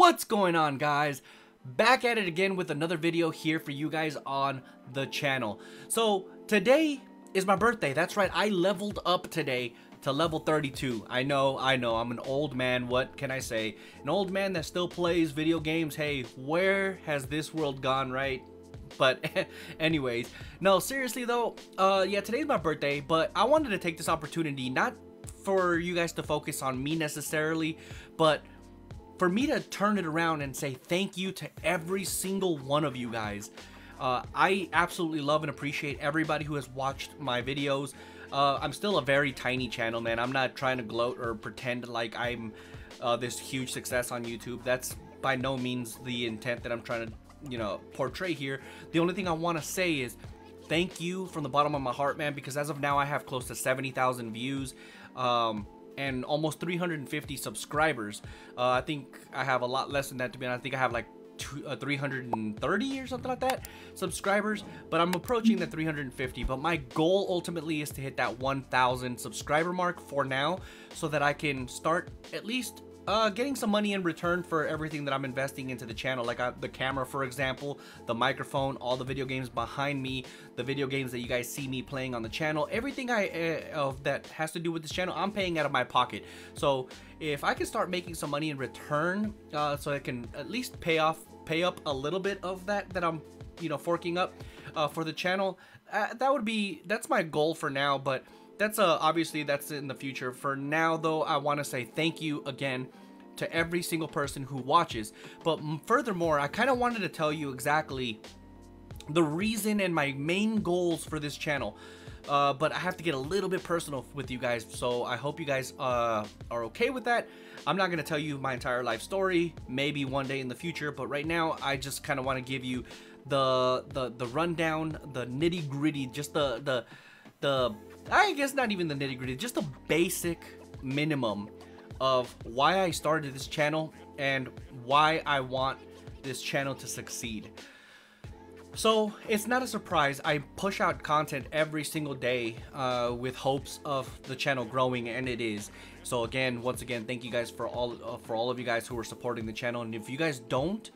What's going on guys? Back at it again with another video here for you guys on the channel. So today is my birthday. That's right, I leveled up today to level 32. I know, I know, I'm an old man, what can I say? An old man that still plays video games, hey, where has this world gone, right? But anyways, no, seriously though, uh, yeah, today's my birthday, but I wanted to take this opportunity, not for you guys to focus on me necessarily, but for me to turn it around and say thank you to every single one of you guys. Uh, I absolutely love and appreciate everybody who has watched my videos. Uh, I'm still a very tiny channel, man. I'm not trying to gloat or pretend like I'm uh, this huge success on YouTube. That's by no means the intent that I'm trying to, you know, portray here. The only thing I want to say is thank you from the bottom of my heart, man, because as of now, I have close to 70,000 views. Um, and almost 350 subscribers. Uh, I think I have a lot less than that to be honest. I think I have like two, uh, 330 or something like that subscribers, but I'm approaching the 350. But my goal ultimately is to hit that 1,000 subscriber mark for now so that I can start at least uh, getting some money in return for everything that I'm investing into the channel, like uh, the camera, for example, the microphone, all the video games behind me, the video games that you guys see me playing on the channel, everything I uh, that has to do with this channel, I'm paying out of my pocket. So if I can start making some money in return, uh, so I can at least pay off, pay up a little bit of that that I'm, you know, forking up uh, for the channel, uh, that would be that's my goal for now, but that's uh, obviously that's in the future. For now, though, I want to say thank you again to every single person who watches. But furthermore, I kind of wanted to tell you exactly the reason and my main goals for this channel. Uh, but I have to get a little bit personal with you guys, so I hope you guys uh, are okay with that. I'm not going to tell you my entire life story, maybe one day in the future, but right now I just kind of want to give you the the the rundown, the nitty gritty, just the the the I guess not even the nitty gritty, just the basic minimum of why I started this channel and why I want this channel to succeed. So it's not a surprise. I push out content every single day uh, with hopes of the channel growing, and it is. So again, once again, thank you guys for all uh, for all of you guys who are supporting the channel. And if you guys don't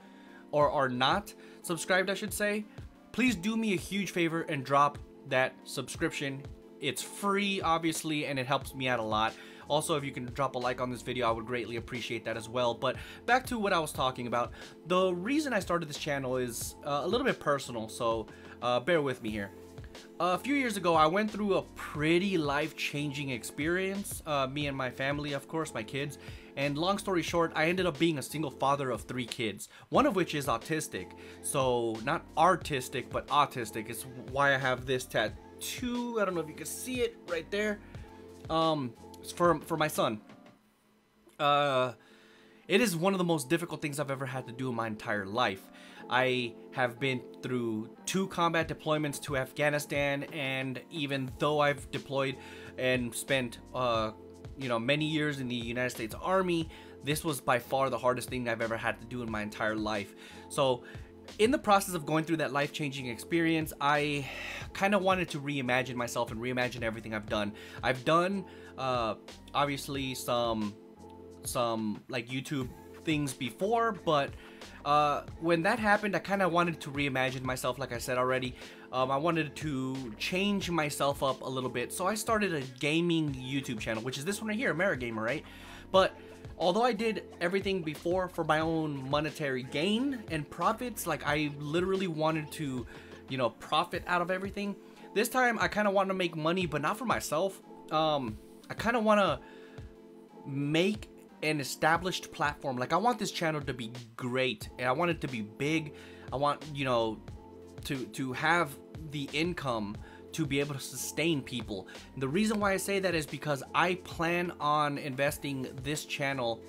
or are not subscribed, I should say, please do me a huge favor and drop that subscription. It's free, obviously, and it helps me out a lot. Also, if you can drop a like on this video, I would greatly appreciate that as well. But back to what I was talking about. The reason I started this channel is uh, a little bit personal, so uh, bear with me here. A few years ago, I went through a pretty life-changing experience. Uh, me and my family, of course, my kids. And long story short, I ended up being a single father of three kids, one of which is autistic. So, not artistic, but autistic. It's why I have this tattoo. I don't know if you can see it right there. Um, for for my son. Uh, it is one of the most difficult things I've ever had to do in my entire life. I have been through two combat deployments to Afghanistan, and even though I've deployed and spent, uh, you know, many years in the United States Army, this was by far the hardest thing I've ever had to do in my entire life. So, in the process of going through that life-changing experience, I kind of wanted to reimagine myself and reimagine everything I've done. I've done uh, obviously some some like YouTube things before, but uh, when that happened, I kind of wanted to reimagine myself, like I said already. Um, I wanted to change myself up a little bit, so I started a gaming YouTube channel, which is this one right here, AmeriGamer, right? But although I did everything before for my own monetary gain and profits, like I literally wanted to, you know, profit out of everything. This time, I kind of want to make money, but not for myself. Um, I kind of want to make an established platform. Like I want this channel to be great and I want it to be big. I want, you know, to to have the income to be able to sustain people. And the reason why I say that is because I plan on investing this channel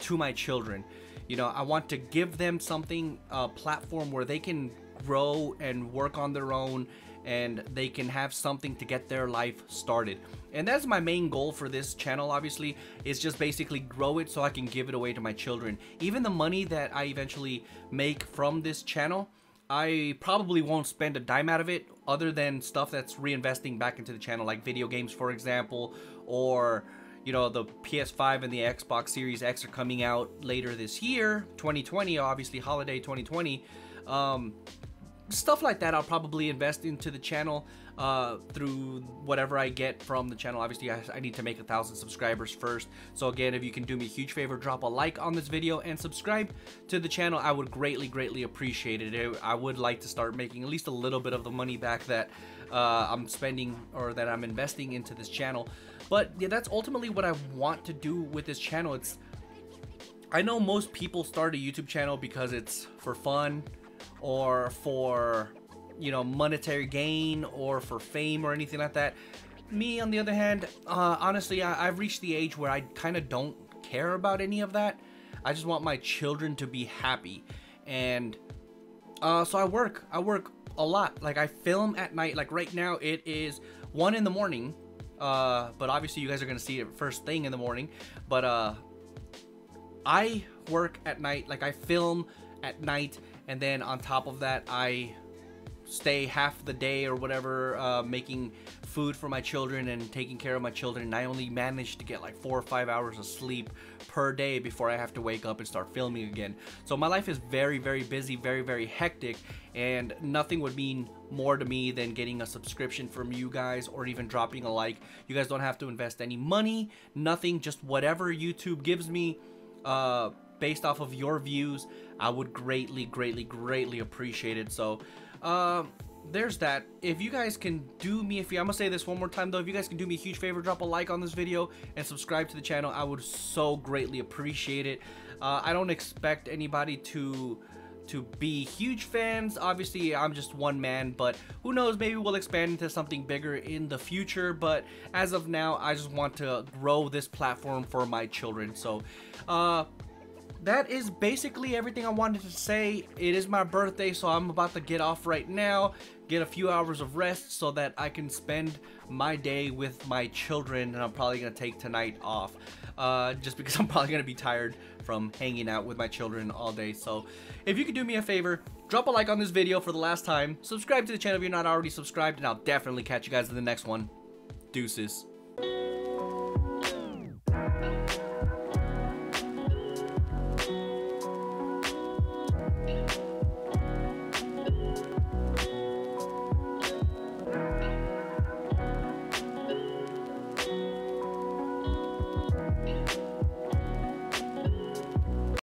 to my children. You know, I want to give them something, a platform where they can grow and work on their own and they can have something to get their life started. And that's my main goal for this channel, obviously, is just basically grow it so I can give it away to my children. Even the money that I eventually make from this channel, I probably won't spend a dime out of it other than stuff that's reinvesting back into the channel, like video games, for example, or you know, the PS5 and the Xbox Series X are coming out later this year, 2020, obviously holiday 2020. Um, stuff like that I'll probably invest into the channel uh, through whatever I get from the channel. Obviously, I, I, need to make a thousand subscribers first. So again, if you can do me a huge favor, drop a like on this video and subscribe to the channel, I would greatly, greatly appreciate it. I would like to start making at least a little bit of the money back that uh, I'm spending or that I'm investing into this channel. But yeah, that's ultimately what I want to do with this channel. It's I know most people start a YouTube channel because it's for fun or for you know monetary gain or for fame or anything like that. Me on the other hand uh, honestly I, have reached the age where i kind of don't care about any of that. I just want my children to be happy. And uh, so i work. I work a lot. Like i film at night. Like right now it is one in the morning uh, but obviously you guys are gonna see it first thing in the morning. But uh, i work at night. Like i film at night and then on top of that I stay half the day or whatever uh, making food for my children and taking care of my children and I only manage to get like four or five hours of sleep per day before I have to wake up and start filming again. So my life is very very busy very very hectic and nothing would mean more to me than getting a subscription from you guys or even dropping a like. You guys don't have to invest any money nothing just whatever YouTube gives me uh, based off of your views, I would greatly, greatly, greatly appreciate it. So, uh, there's that. If you guys can do me, if you, I'm gonna say this one more time though, if you guys can do me a huge favor, drop a like on this video and subscribe to the channel, I would so greatly appreciate it. Uh, I don't expect anybody to to be huge fans. Obviously, I'm just one man, but who knows, maybe we'll expand into something bigger in the future. But as of now, I just want to grow this platform for my children. So, uh, that is basically everything I wanted to say. It is my birthday, so I'm about to get off right now, get a few hours of rest so that I can spend my day with my children, and I'm probably going to take tonight off, uh, just because I'm probably going to be tired from hanging out with my children all day. So if you could do me a favor, drop a like on this video for the last time, subscribe to the channel if you're not already subscribed, and I'll definitely catch you guys in the next one. Deuces.